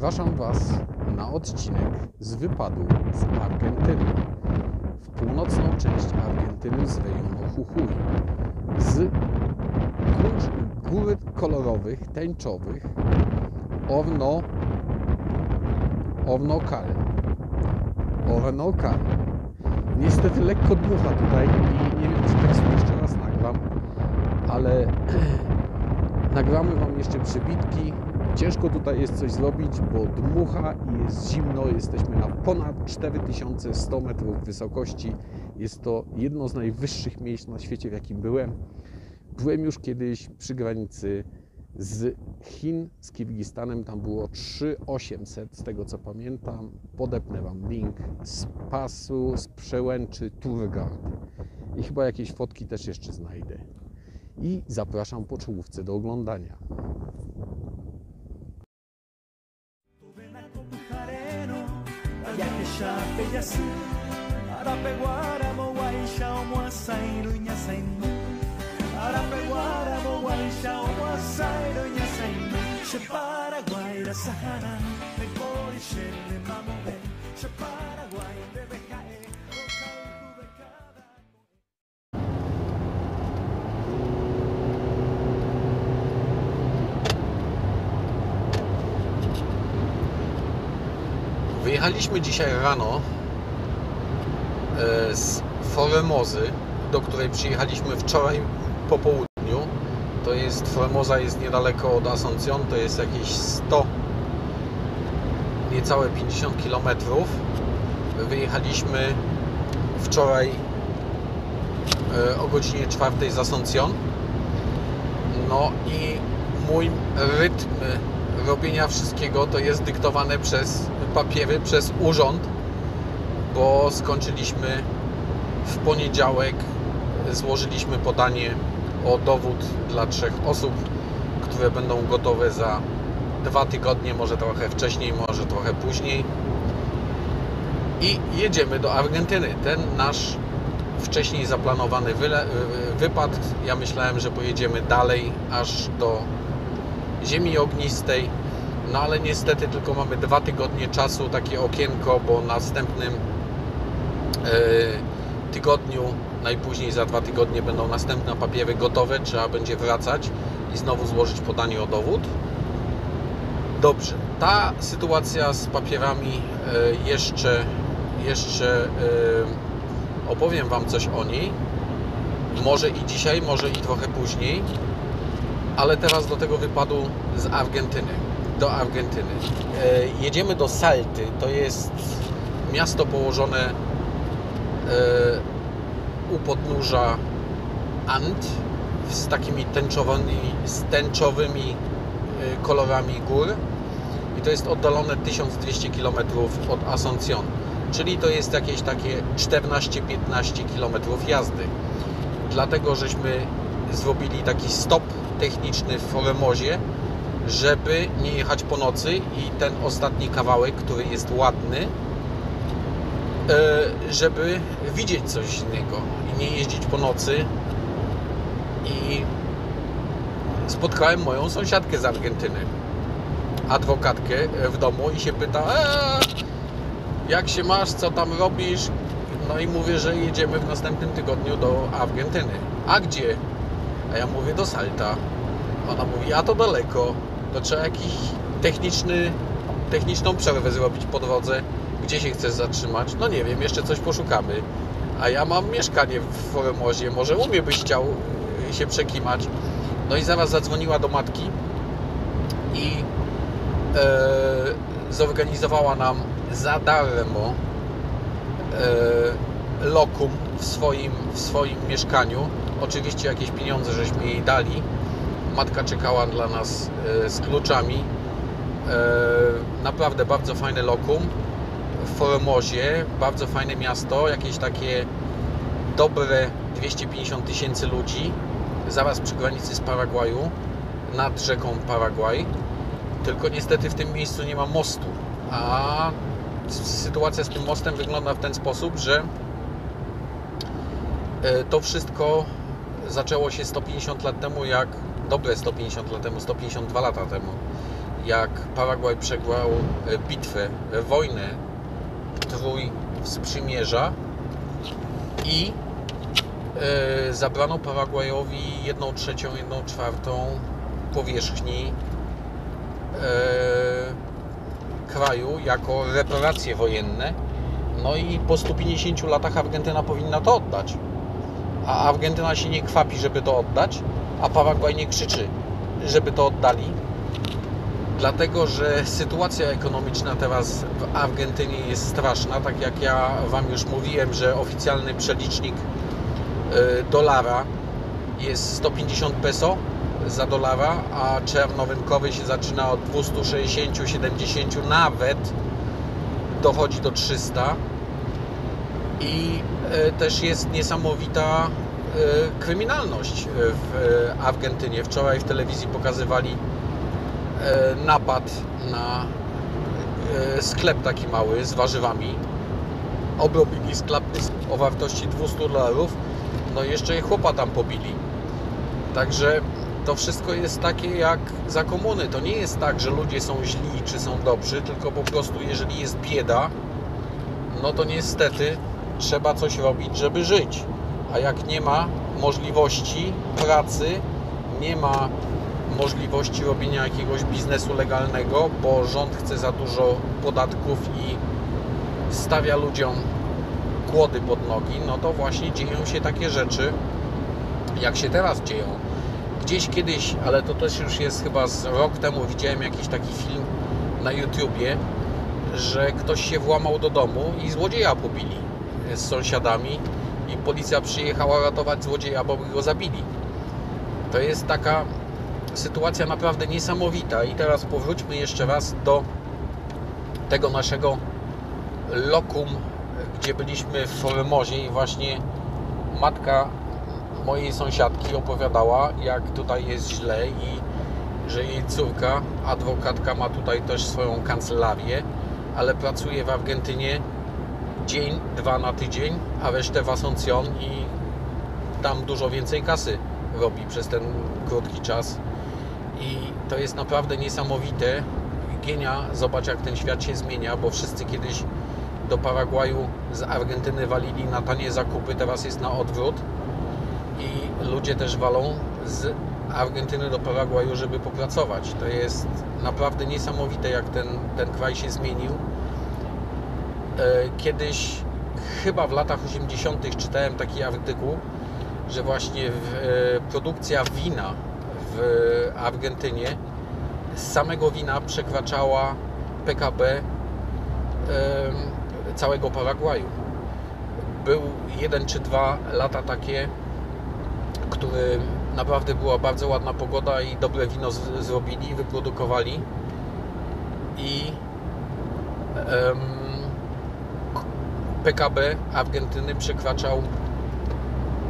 Zapraszam Was na odcinek z wypadu z Argentyny. W północną część Argentyny z rejonu Jujuy. Z gór, gór kolorowych, tęczowych Orno Ornocal. Ornocal. Niestety lekko dmucha tutaj i nie wiem czy teraz jeszcze raz nagram, ale nagramy Wam jeszcze przebitki. Ciężko tutaj jest coś zrobić, bo dmucha i jest zimno. Jesteśmy na ponad 4100 metrów wysokości. Jest to jedno z najwyższych miejsc na świecie, w jakim byłem. Byłem już kiedyś przy granicy z Chin z Kirgistanem. Tam było 3800, z tego co pamiętam. Podepnę Wam link z pasu, z przełęczy Turgard. I chyba jakieś fotki też jeszcze znajdę. I zapraszam po czołówce do oglądania. Pellacé, Arapeguáramo, Guayxaomo, Sairuña, Sainu. Arapeguáramo, Guayxaomo, Sairuña, Sainu. She Paraguaira, Sahara, Mekori, Shele, Mamobé, She Paraguaira. Wyjechaliśmy dzisiaj rano e, z Foremozy, do której przyjechaliśmy wczoraj po południu. To jest, Foremoza jest niedaleko od Asuncion, to jest jakieś 100, niecałe 50 km. Wyjechaliśmy wczoraj e, o godzinie 4 z Asuncion. No i mój rytm robienia wszystkiego to jest dyktowane przez papiery, przez urząd, bo skończyliśmy w poniedziałek, złożyliśmy podanie o dowód dla trzech osób, które będą gotowe za dwa tygodnie, może trochę wcześniej, może trochę później. I jedziemy do Argentyny. Ten nasz wcześniej zaplanowany wypad, ja myślałem, że pojedziemy dalej, aż do ziemi ognistej. No ale niestety tylko mamy dwa tygodnie czasu, takie okienko, bo następnym e, tygodniu, najpóźniej za dwa tygodnie będą następne papiery gotowe, trzeba będzie wracać i znowu złożyć podanie o dowód. Dobrze, ta sytuacja z papierami e, jeszcze, jeszcze e, opowiem Wam coś o niej. Może i dzisiaj, może i trochę później ale teraz do tego wypadu z Argentyny. Do Argentyny. E, jedziemy do Salty. To jest miasto położone e, u podnóża And z takimi tęczowymi, z tęczowymi e, kolorami gór i to jest oddalone 1200 km od Asuncion. Czyli to jest jakieś takie 14-15 km jazdy. Dlatego żeśmy zrobili taki stop techniczny w Foremozie, żeby nie jechać po nocy i ten ostatni kawałek, który jest ładny, e, żeby widzieć coś innego i nie jeździć po nocy. I spotkałem moją sąsiadkę z Argentyny, adwokatkę w domu i się pyta, jak się masz, co tam robisz? No i mówię, że jedziemy w następnym tygodniu do Argentyny. A gdzie? A ja mówię do Salta. Ona mówi, a to daleko. To trzeba jakiś techniczny, techniczną przerwę zrobić po drodze. Gdzie się chcesz zatrzymać? No nie wiem, jeszcze coś poszukamy. A ja mam mieszkanie w Foremozie, może u mnie byś chciał y, się przekimać. No i zaraz zadzwoniła do matki i e, zorganizowała nam za darmo e, lokum w swoim, w swoim mieszkaniu. Oczywiście jakieś pieniądze żeśmy jej dali. Matka czekała dla nas e, z kluczami. E, naprawdę bardzo fajne lokum w Formozie, bardzo fajne miasto, jakieś takie dobre 250 tysięcy ludzi, zaraz przy granicy z Paragwaju, nad rzeką Paragwaj. Tylko niestety w tym miejscu nie ma mostu, a sytuacja z tym mostem wygląda w ten sposób, że e, to wszystko zaczęło się 150 lat temu, jak dobre 150 lat temu, 152 lata temu, jak Paragwaj przegrał e, bitwę, e, wojnę Trój Sprzymierza i e, zabrano Paragwajowi jedną trzecią, jedną czwartą powierzchni kraju jako reparacje wojenne. No i po 150 latach Argentyna powinna to oddać. A Argentyna się nie kwapi, żeby to oddać, a Paragwaj nie krzyczy, żeby to oddali. Dlatego, że sytuacja ekonomiczna teraz w Argentynie jest straszna. Tak jak ja Wam już mówiłem, że oficjalny przelicznik y, dolara jest 150 peso za dolara, a czarnorynkowy się zaczyna od 260, 70, nawet dochodzi do 300. I y, też jest niesamowita kryminalność w y, Argentynie. Wczoraj w telewizji pokazywali e, napad na e, sklep taki mały z warzywami. Obrobili sklep o wartości 200 dolarów. No i jeszcze chłopa tam pobili. Także to wszystko jest takie jak za komuny. To nie jest tak, że ludzie są źli czy są dobrzy, tylko po prostu jeżeli jest bieda, no to niestety trzeba coś robić, żeby żyć. A jak nie ma możliwości pracy, nie ma możliwości robienia jakiegoś biznesu legalnego, bo rząd chce za dużo podatków i stawia ludziom kłody pod nogi, no to właśnie dzieją się takie rzeczy, jak się teraz dzieją. Gdzieś kiedyś, ale to też już jest chyba z rok temu, widziałem jakiś taki film na YouTubie, że ktoś się włamał do domu i złodzieja pobili z sąsiadami i policja przyjechała ratować złodzieja, bo go zabili. To jest taka sytuacja naprawdę niesamowita. I teraz powróćmy jeszcze raz do tego naszego lokum, gdzie byliśmy w Formozie i właśnie matka mojej sąsiadki opowiadała, jak tutaj jest źle i że jej córka, adwokatka, ma tutaj też swoją kancelarię, ale pracuje w Argentynie dzień, dwa na tydzień, a resztę w Asunción i tam dużo więcej kasy robi przez ten krótki czas. I to jest naprawdę niesamowite. Gienia, zobacz jak ten świat się zmienia, bo wszyscy kiedyś do Paragwaju z Argentyny walili na tanie zakupy, teraz jest na odwrót. I ludzie też walą z Argentyny do Paragwaju, żeby popracować. To jest naprawdę niesamowite, jak ten, ten kraj się zmienił. E, Kiedyś, chyba w latach 80., czytałem taki artykuł, że właśnie e, produkcja wina w Argentynie z samego wina przekraczała PKB całego Paragwaju. Był jeden czy dwa lata takie, które naprawdę była bardzo ładna pogoda i dobre wino zrobili, wyprodukowali i em, PKB Argentyny przekraczał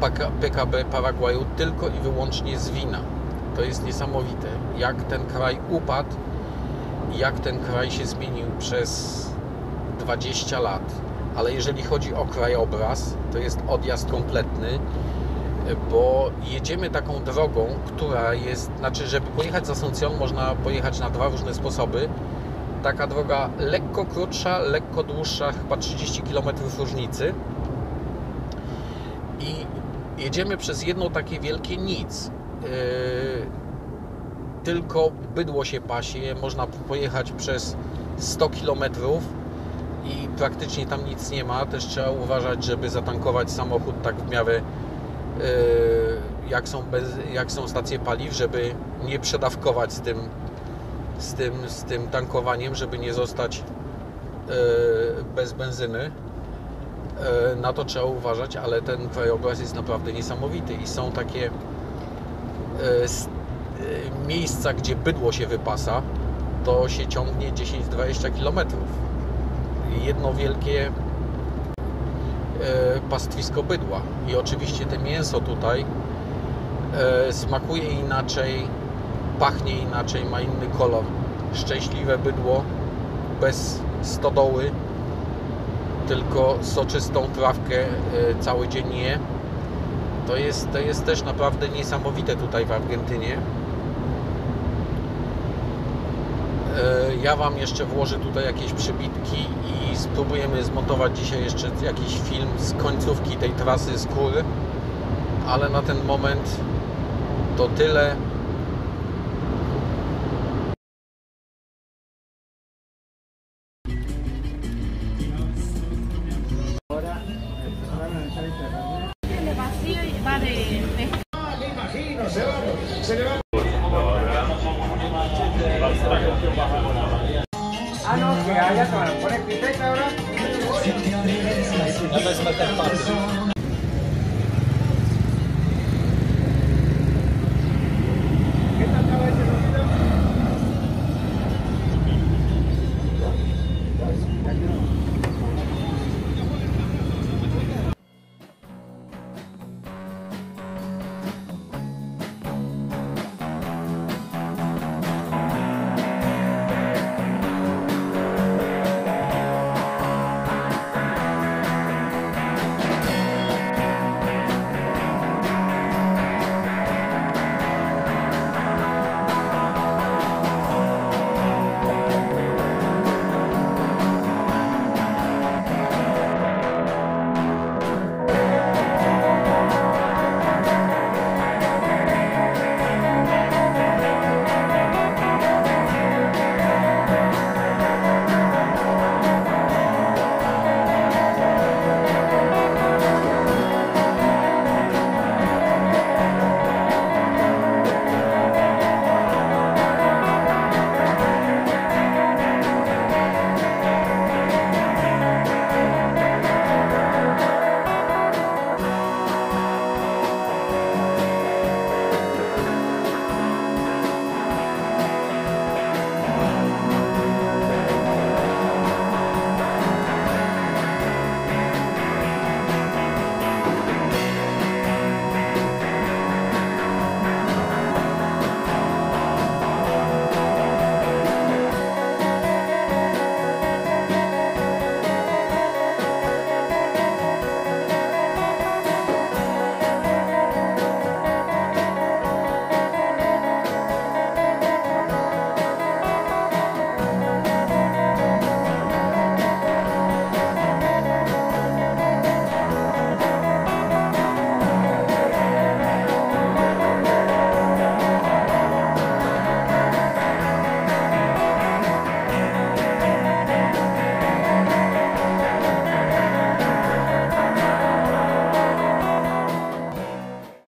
PK- PKB Paragwaju tylko i wyłącznie z wina. To jest niesamowite, jak ten kraj upadł, jak ten kraj się zmienił przez 20 lat. Ale jeżeli chodzi o krajobraz, to jest odjazd kompletny, bo jedziemy taką drogą, która jest, znaczy, żeby pojechać z Asuncjon, można pojechać na dwa różne sposoby. Taka droga lekko krótsza, lekko dłuższa, chyba 30 km różnicy. I jedziemy przez jedno takie wielkie nic. Yy, tylko bydło się pasie, można pojechać przez 100 km i praktycznie tam nic nie ma. Też trzeba uważać, żeby zatankować samochód tak w miarę yy, jak są, bez, jak są stacje paliw, żeby nie przedawkować z tym, z tym, z tym tankowaniem, żeby nie zostać yy, bez benzyny. Yy, Na to trzeba uważać, ale ten krajobraz jest naprawdę niesamowity i są takie e, e, miejsca, gdzie bydło się wypasa, to się ciągnie 10-20 km. Jedno wielkie e, pastwisko bydła. I oczywiście te mięso tutaj e, smakuje inaczej, pachnie inaczej, ma inny kolor. Szczęśliwe bydło bez stodoły, tylko soczystą trawkę e, cały dzień je. To jest, to jest też naprawdę niesamowite tutaj w Argentynie. E, ja Wam jeszcze włożę tutaj jakieś przybitki i spróbujemy zmontować dzisiaj jeszcze jakiś film z końcówki tej trasy z góry. Ale na ten moment to tyle. Se le va... Ah, no, que haya se me pone pita ahora.